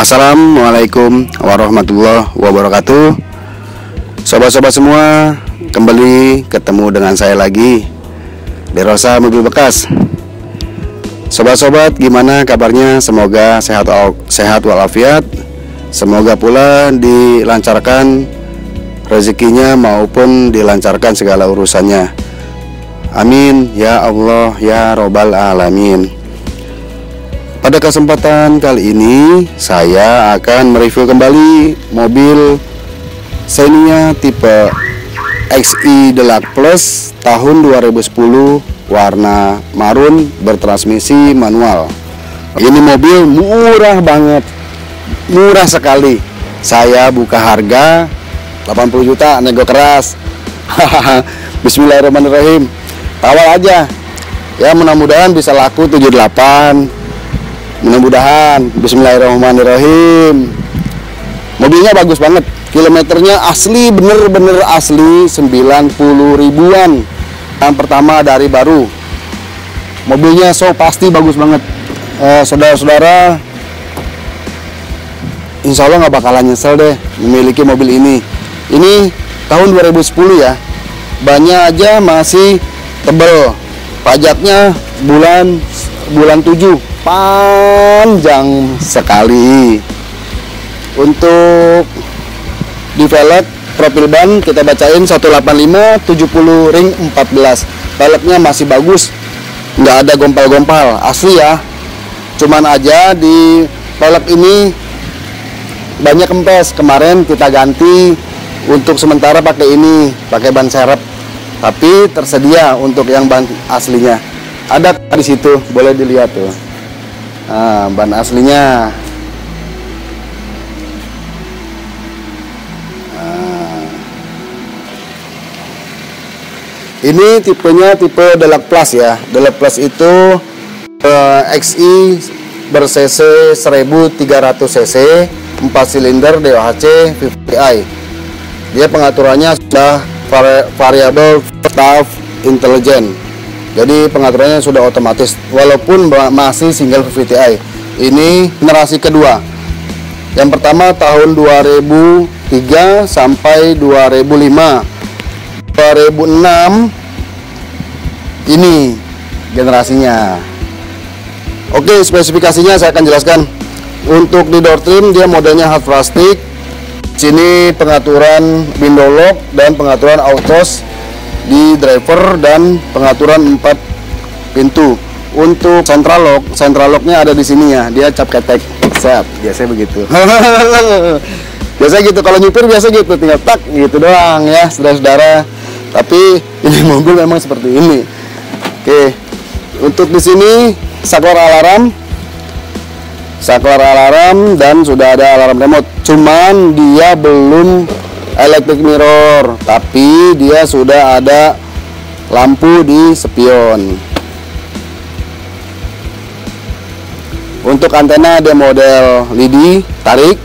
Assalamualaikum warahmatullahi wabarakatuh. Sobat-sobat semua Kembali ketemu dengan saya lagi Derosa Mobil Bekas. Sobat-sobat gimana kabarnya? Semoga sehat, sehat walafiat. Semoga pula dilancarkan rezekinya maupun dilancarkan segala urusannya. Amin. Ya Allah ya Robbal Alamin pada kesempatan kali ini saya akan mereview kembali mobil Xenia tipe XI Deluxe Plus tahun 2010 warna marun bertransmisi manual. Ini mobil murah banget. Murah sekali. Saya buka harga 80 juta nego keras. Bismillahirrahmanirrahim. Awal aja. Ya mudah-mudahan bisa laku 78 mudah-mudahan. Bismillahirrahmanirrahim. Mobilnya bagus banget. Kilometernya asli bener-bener asli. 90 ribuan. Yang pertama dari baru. Mobilnya so pasti bagus banget. Eh, saudara-saudara Insya Allah nggak bakalan nyesel deh memiliki mobil ini. Ini tahun 2010 ya. Banyak aja masih tebel. Pajaknya bulan bulan 7 panjang sekali. Untuk di velg profil ban kita bacain 185 70 ring 14 velgnya masih bagus nggak ada gompal-gompal asli ya. Cuman aja di velg ini banyak kempes. Kemarin kita ganti untuk sementara pakai ini pakai ban serep. Tapi tersedia untuk yang ban aslinya. Ada di situ boleh dilihat tuh nah, ban aslinya. Nah. ini tipenya tipe Deluxe Plus ya. Deluxe Plus itu uh, XI ber-cc 1300 cc 4 silinder DOHC 50i dia pengaturannya sudah variabel staff intelligent jadi pengaturannya sudah otomatis walaupun masih single VTI ini generasi kedua. Yang pertama tahun 2003 sampai 2005 2006 ini generasinya. Oke spesifikasinya saya akan jelaskan. Untuk di door trim dia modelnya hard plastik. Sini pengaturan window lock dan pengaturan autos di driver dan pengaturan 4 pintu. Untuk central lock central locknya ada di sini ya. Dia cap ketek. Siap biasanya begitu. Biasa gitu. Kalau nyupir biasa gitu. Tinggal tak gitu doang ya saudara-saudara. Tapi ini mobil memang seperti ini. Oke. Untuk di sini saklar alarm. Saklar alarm dan sudah ada alarm remote. Cuman dia belum electric mirror tapi dia sudah ada lampu di spion. Untuk antena ada model lidi tarik.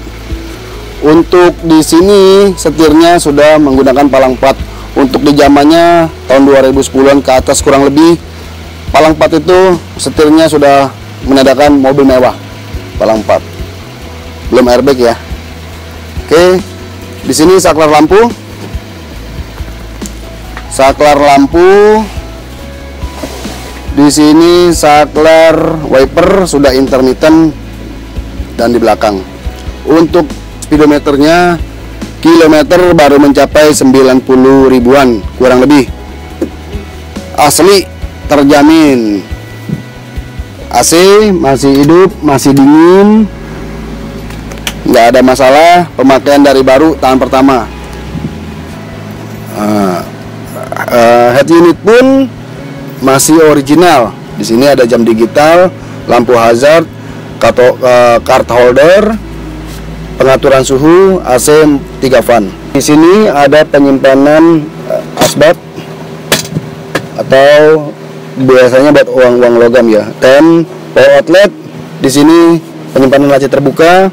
Untuk di sini setirnya sudah menggunakan palang plat. Untuk di zamannya tahun 2010-an ke atas kurang lebih palang plat itu setirnya sudah menandakan mobil mewah. Palang plat. Belum airbag ya. Oke di sini saklar lampu. Saklar lampu. Di sini saklar wiper sudah intermittent dan di belakang. Untuk speedometernya kilometer baru mencapai 90 ribuan kurang lebih. Asli terjamin. AC masih hidup, masih dingin, nggak ada masalah pemakaian dari baru tahun pertama. Uh, uh, head unit pun masih original. Di sini ada jam digital lampu hazard kato, uh, card holder pengaturan suhu AC 3 fan. Di sini ada penyimpanan uh, asbak atau biasanya buat uang-uang logam ya. Dan power outlet. Di sini penyimpanan laci terbuka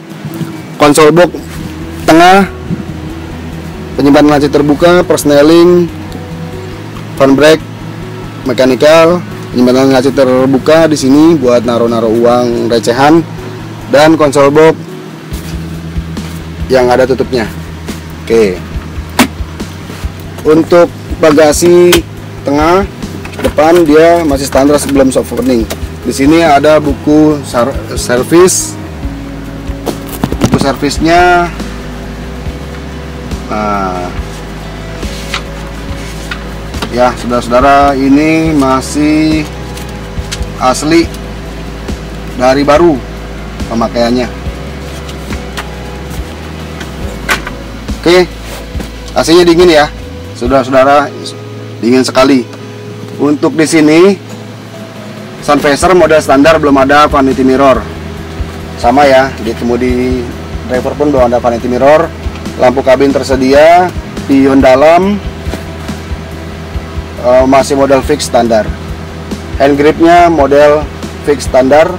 konsol box tengah. Penyimpanan laci terbuka persneling fan brake mekanikal penyimpanan laci terbuka di sini buat naruh-naruh uang recehan. Dan konsol box yang ada tutupnya. Oke. Untuk bagasi tengah depan dia masih standar sebelum soft opening. Di sini ada buku servis buku servisnya nah ya saudara-saudara ini masih asli dari baru pemakaiannya. Oke AC-nya dingin ya saudara-saudara dingin sekali. Untuk di sini Sunfacer model standar belum ada vanity mirror. Sama ya di kemudi driver pun belum ada vanity mirror. Lampu kabin tersedia pion dalam. Uh, masih model fix standar. Hand gripnya model fix standar.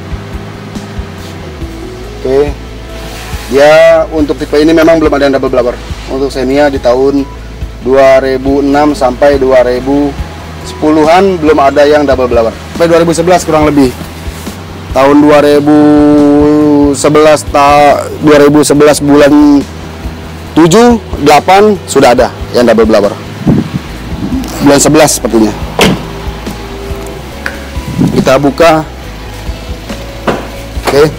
Oke. Okay. dia untuk tipe ini memang belum ada yang double blubber untuk Xenia di tahun 2006 sampai 2000 sepuluhan belum ada yang double blower sampai 2011 kurang lebih tahun 2011 ta 2011 bulan 7 8 sudah ada yang double blower. Bulan 11 sepertinya. Kita buka. Oke.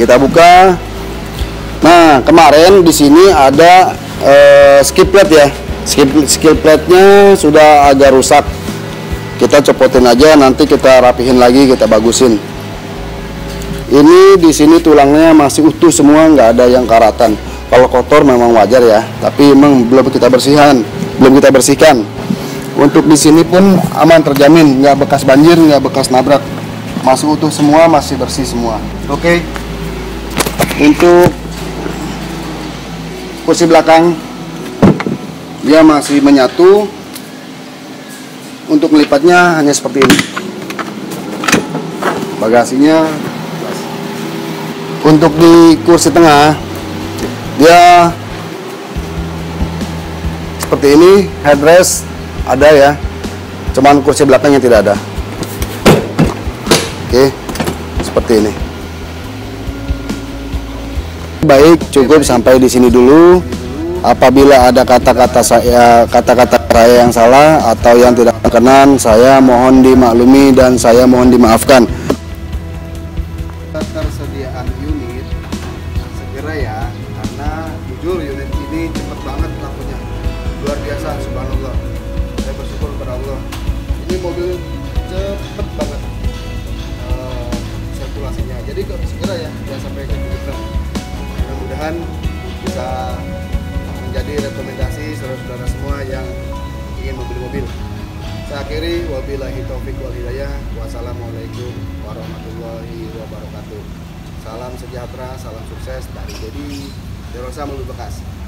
Kita buka. Nah kemarin di sini ada uh, skip plate ya. Skip skip plate-nya sudah agak rusak kita copotin aja nanti kita rapihin lagi kita bagusin. Ini di sini tulangnya masih utuh semua nggak ada yang karatan. Kalau kotor memang wajar ya tapi memang belum kita bersihkan belum kita bersihkan. Untuk di sini pun aman terjamin nggak bekas banjir nggak bekas nabrak. Masih utuh semua masih bersih semua. Oke? Okay. untuk kursi belakang dia masih menyatu untuk melipatnya hanya seperti ini. Bagasinya untuk di kursi tengah dia seperti ini headrest ada ya. Cuman kursi belakangnya tidak ada. Oke seperti ini. Baik, cukup sampai di sini dulu. Apabila ada kata-kata saya kata-kata saya yang salah atau yang tidak berkenan, saya mohon dimaklumi dan saya mohon dimaafkan. Ketersediaan unit segera ya, karena jujur unit ini cepat banget lakunya. Luar biasa, subhanallah. Saya bersyukur kepada Allah. Ini mobil cepet banget uh, sirkulasinya. Jadi segera ya, jangan sampai ke mudah-mudahan bisa rekomendasi saudara-saudara semua yang ingin membeli mobil. Saya akhiri wabillahi taufik wal hidayah. Wassalamualaikum warahmatullahi wabarakatuh. Salam sejahtera, salam sukses dari Dedi Derosa Mobil Bekas.